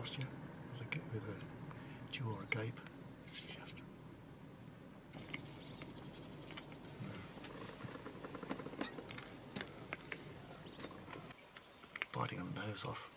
posture with a, with a jaw agape. It's just. Biting on the nose off.